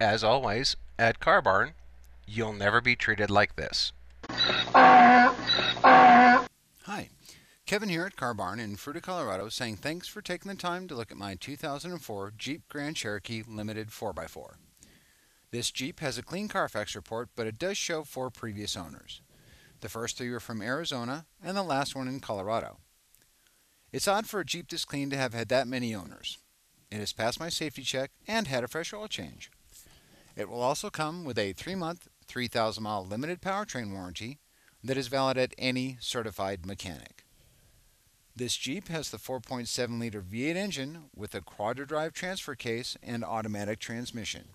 As always, at Car Barn, you'll never be treated like this. Hi, Kevin here at Car Barn in Fruita, Colorado, saying thanks for taking the time to look at my 2004 Jeep Grand Cherokee Limited 4x4. This Jeep has a clean Carfax report, but it does show four previous owners. The first three were from Arizona, and the last one in Colorado. It's odd for a Jeep this clean to have had that many owners. It has passed my safety check and had a fresh oil change. It will also come with a 3 month, 3,000 mile limited powertrain warranty that is valid at any certified mechanic. This Jeep has the 4.7 liter V8 engine with a Quadra-Drive transfer case and automatic transmission.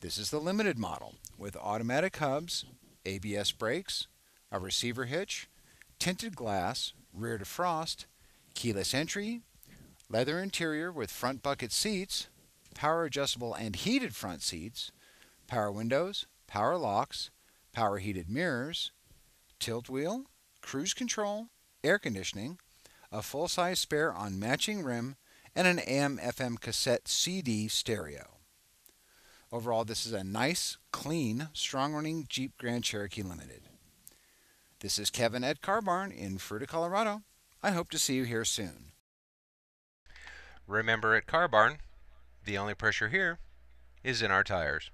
This is the limited model with automatic hubs, ABS brakes, a receiver hitch, tinted glass, rear defrost, keyless entry, leather interior with front bucket seats, power adjustable and heated front seats, power windows, power locks, power heated mirrors, tilt wheel, cruise control, air conditioning, a full size spare on matching rim, and an AM FM cassette CD stereo. Overall, this is a nice, clean, strong running Jeep Grand Cherokee Limited. This is Kevin at Car Barn in Fruita, Colorado. I hope to see you here soon. Remember at Car Barn, the only pressure here is in our tires.